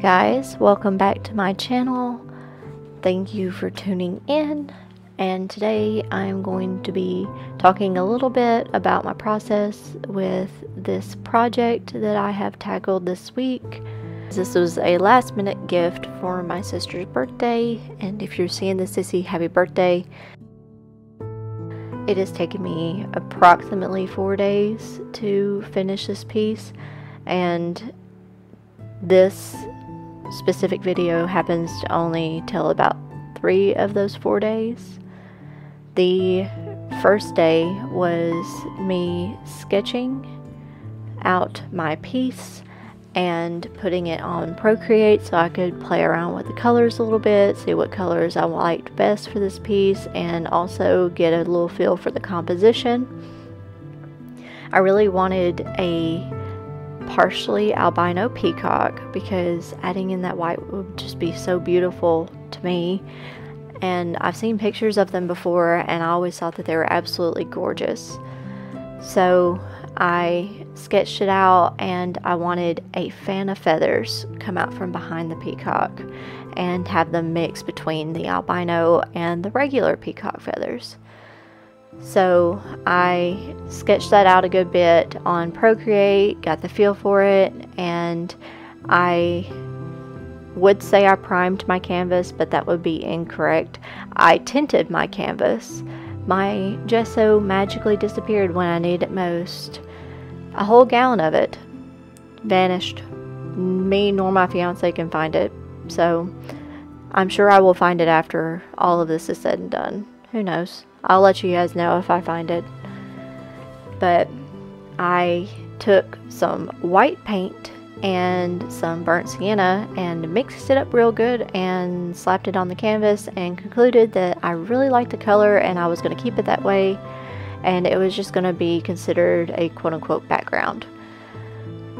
Guys, welcome back to my channel. Thank you for tuning in. And today I'm going to be talking a little bit about my process with this project that I have tackled this week. This was a last minute gift for my sister's birthday, and if you're seeing this, Sissy, happy birthday. It has taken me approximately four days to finish this piece, and this specific video happens to only tell about three of those four days. The first day was me sketching out my piece and putting it on Procreate so I could play around with the colors a little bit, see what colors I liked best for this piece, and also get a little feel for the composition. I really wanted a partially albino peacock because adding in that white would just be so beautiful to me. And I've seen pictures of them before and I always thought that they were absolutely gorgeous. So I sketched it out and I wanted a fan of feathers come out from behind the peacock and have them mix between the albino and the regular peacock feathers. So I sketched that out a good bit on Procreate, got the feel for it, and I would say I primed my canvas, but that would be incorrect. I tinted my canvas. My gesso magically disappeared when I needed it most. A whole gallon of it vanished. Me nor my fiance can find it, so I'm sure I will find it after all of this is said and done. Who knows? I'll let you guys know if I find it. But I took some white paint and some burnt sienna and mixed it up real good and slapped it on the canvas and concluded that I really liked the color and I was going to keep it that way and it was just going to be considered a quote unquote background.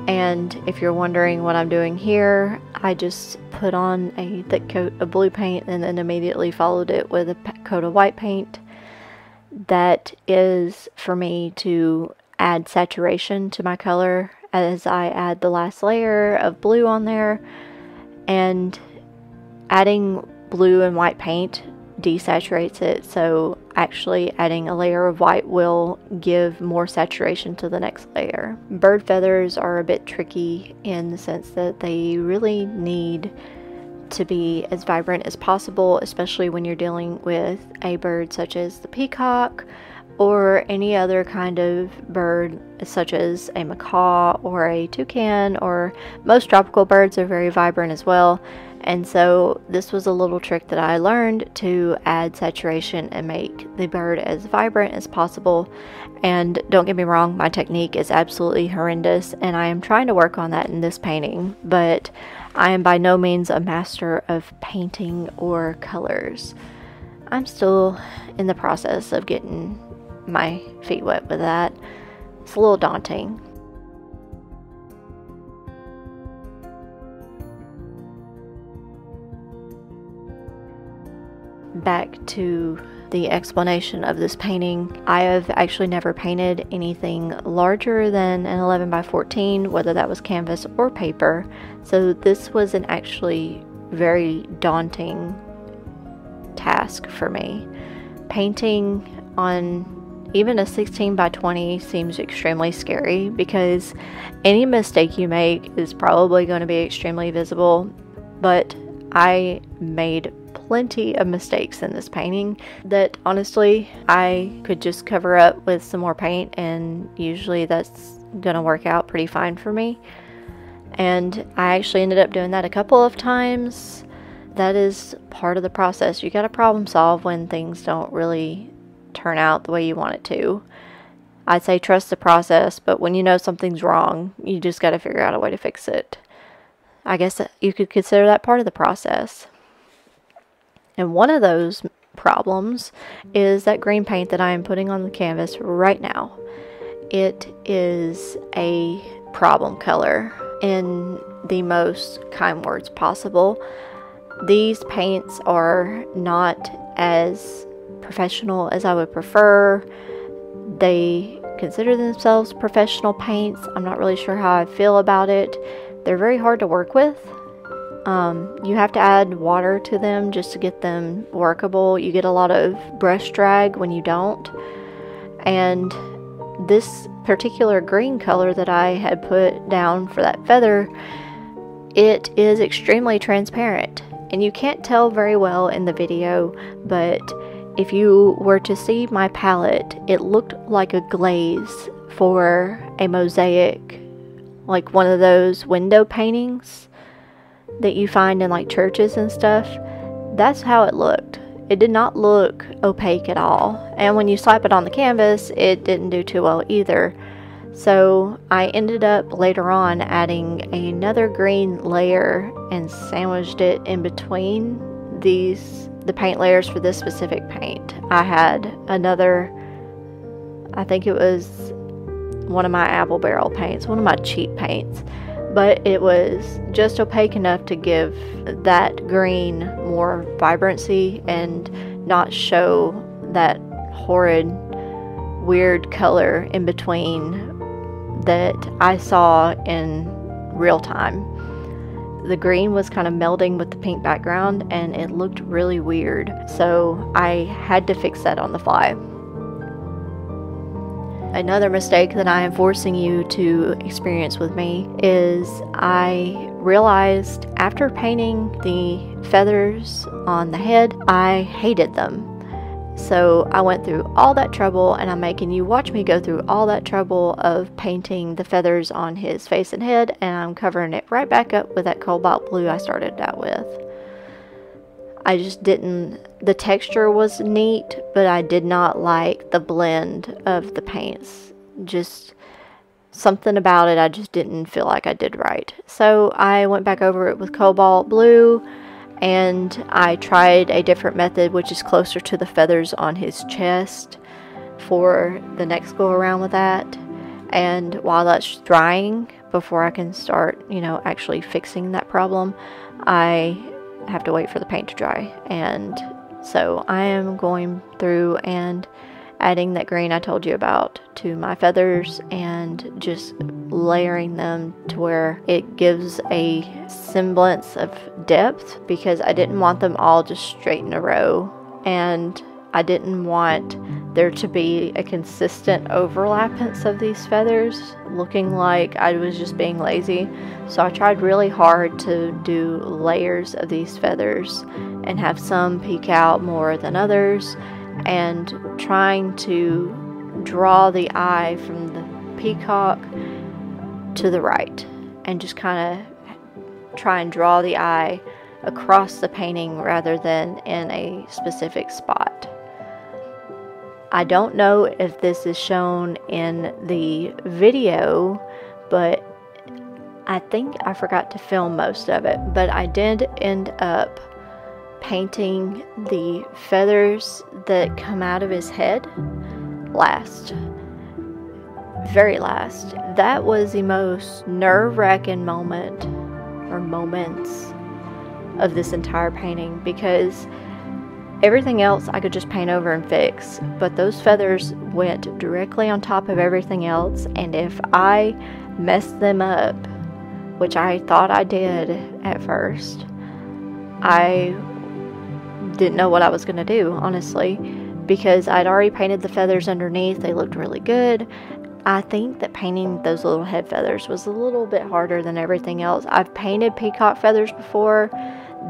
And if you're wondering what I'm doing here, I just put on a thick coat of blue paint and then immediately followed it with a coat of white paint that is for me to add saturation to my color as I add the last layer of blue on there and adding blue and white paint desaturates it so actually adding a layer of white will give more saturation to the next layer. Bird feathers are a bit tricky in the sense that they really need to be as vibrant as possible, especially when you're dealing with a bird such as the peacock or any other kind of bird, such as a macaw or a toucan, or most tropical birds are very vibrant as well. And so, this was a little trick that I learned to add saturation and make the bird as vibrant as possible. And don't get me wrong, my technique is absolutely horrendous, and I am trying to work on that in this painting. But I am by no means a master of painting or colors. I'm still in the process of getting my feet wet with that. It's a little daunting. Back to the explanation of this painting. I have actually never painted anything larger than an 11 by 14, whether that was canvas or paper. So this was an actually very daunting task for me. Painting on even a 16 by 20 seems extremely scary because any mistake you make is probably going to be extremely visible. But I made plenty of mistakes in this painting that honestly I could just cover up with some more paint and usually that's gonna work out pretty fine for me. And I actually ended up doing that a couple of times. That is part of the process. You gotta problem solve when things don't really turn out the way you want it to. I'd say trust the process, but when you know something's wrong, you just gotta figure out a way to fix it. I guess you could consider that part of the process. And one of those problems is that green paint that I am putting on the canvas right now. It is a problem color in the most kind words possible. These paints are not as professional as I would prefer. They consider themselves professional paints. I'm not really sure how I feel about it. They're very hard to work with Um, you have to add water to them just to get them workable. You get a lot of brush drag when you don't. And this particular green color that I had put down for that feather, it is extremely transparent. And you can't tell very well in the video, but if you were to see my palette, it looked like a glaze for a mosaic, like one of those window paintings that you find in like churches and stuff. That's how it looked. It did not look opaque at all. And when you slap it on the canvas, it didn't do too well either. So I ended up later on adding another green layer and sandwiched it in between these the paint layers for this specific paint. I had another I think it was one of my apple barrel paints, one of my cheap paints but it was just opaque enough to give that green more vibrancy and not show that horrid weird color in between that I saw in real time. The green was kind of melding with the pink background and it looked really weird, so I had to fix that on the fly. Another mistake that I am forcing you to experience with me is I realized after painting the feathers on the head, I hated them. So I went through all that trouble, and I'm making you watch me go through all that trouble of painting the feathers on his face and head, and I'm covering it right back up with that cobalt blue I started out with. I just didn't, the texture was neat, but I did not like the blend of the paints. Just something about it I just didn't feel like I did right. So I went back over it with cobalt blue and I tried a different method which is closer to the feathers on his chest for the next go around with that. And while that's drying, before I can start, you know, actually fixing that problem, I have to wait for the paint to dry. And so I am going through and adding that green I told you about to my feathers and just layering them to where it gives a semblance of depth because I didn't want them all just straight in a row and I didn't want there to be a consistent overlappance of these feathers looking like I was just being lazy. So I tried really hard to do layers of these feathers and have some peek out more than others and trying to draw the eye from the peacock to the right and just kind of try and draw the eye across the painting rather than in a specific spot. I don't know if this is shown in the video, but I think I forgot to film most of it. But I did end up painting the feathers that come out of his head last. Very last. That was the most nerve wracking moment or moments of this entire painting because Everything else I could just paint over and fix, but those feathers went directly on top of everything else, and if I messed them up, which I thought I did at first, I didn't know what I was going to do, honestly, because I'd already painted the feathers underneath. They looked really good. I think that painting those little head feathers was a little bit harder than everything else. I've painted peacock feathers before.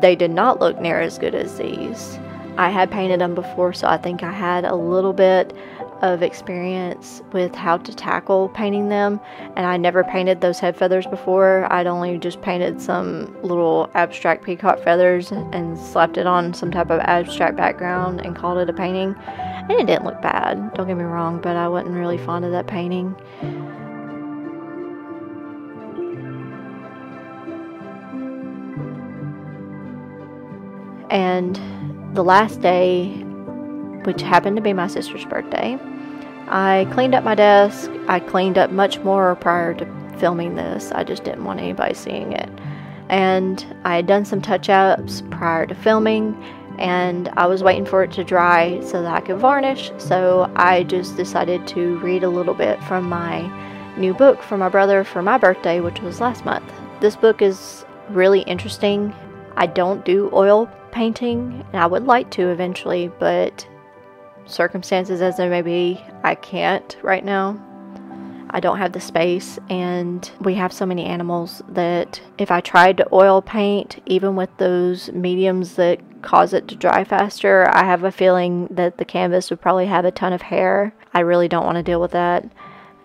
They did not look near as good as these. I had painted them before, so I think I had a little bit of experience with how to tackle painting them and I never painted those head feathers before. I'd only just painted some little abstract peacock feathers and slapped it on some type of abstract background and called it a painting. And it didn't look bad, don't get me wrong, but I wasn't really fond of that painting. And the last day, which happened to be my sister's birthday, I cleaned up my desk. I cleaned up much more prior to filming this. I just didn't want anybody seeing it. And I had done some touch ups prior to filming, and I was waiting for it to dry so that I could varnish. So I just decided to read a little bit from my new book for my brother for my birthday, which was last month. This book is really interesting. I don't do oil painting, and I would like to eventually, but circumstances as they may be, I can't right now. I don't have the space, and we have so many animals that if I tried to oil paint, even with those mediums that cause it to dry faster, I have a feeling that the canvas would probably have a ton of hair. I really don't want to deal with that.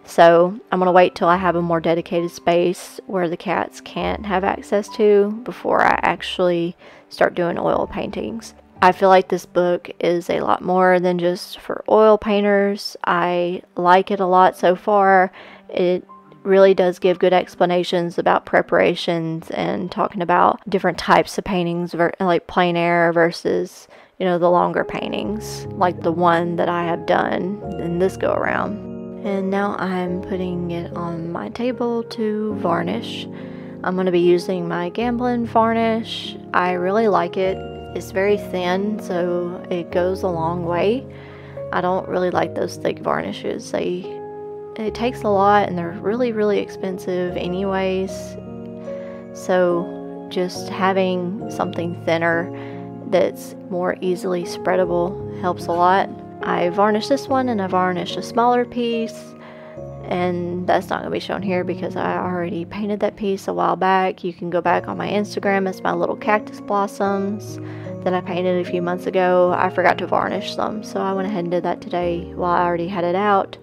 So I'm going to wait till I have a more dedicated space where the cats can't have access to before I actually start doing oil paintings. I feel like this book is a lot more than just for oil painters. I like it a lot so far. It really does give good explanations about preparations and talking about different types of paintings, like plein air versus, you know, the longer paintings, like the one that I have done in this go around. And now I'm putting it on my table to varnish. I'm going to be using my Gamblin varnish. I really like it it's very thin, so it goes a long way. I don't really like those thick varnishes. They it takes a lot and they're really really expensive anyways. So just having something thinner that's more easily spreadable helps a lot. I varnished this one and I varnished a smaller piece and that's not going to be shown here because I already painted that piece a while back. You can go back on my Instagram. It's my little cactus blossoms that I painted a few months ago. I forgot to varnish some, so I went ahead and did that today while I already had it out.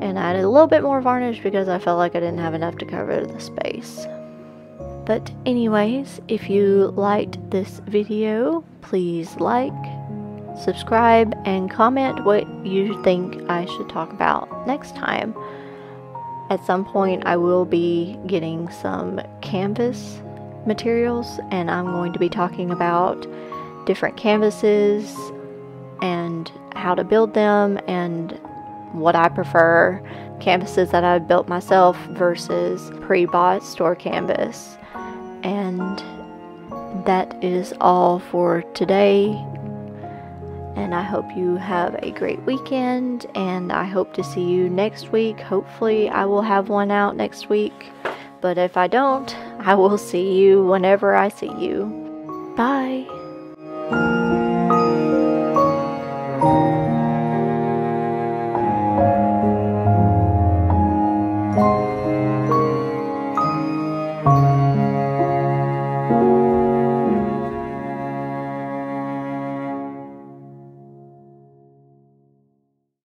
And I added a little bit more varnish because I felt like I didn't have enough to cover the space. But anyways, if you liked this video, please like, subscribe, and comment what you think I should talk about next time. At some point, I will be getting some canvas materials, and I'm going to be talking about different canvases and how to build them and what I prefer canvases that I've built myself versus pre bought store canvas. And that is all for today. And I hope you have a great weekend. And I hope to see you next week. Hopefully, I will have one out next week. But if I don't, I will see you whenever I see you. Bye.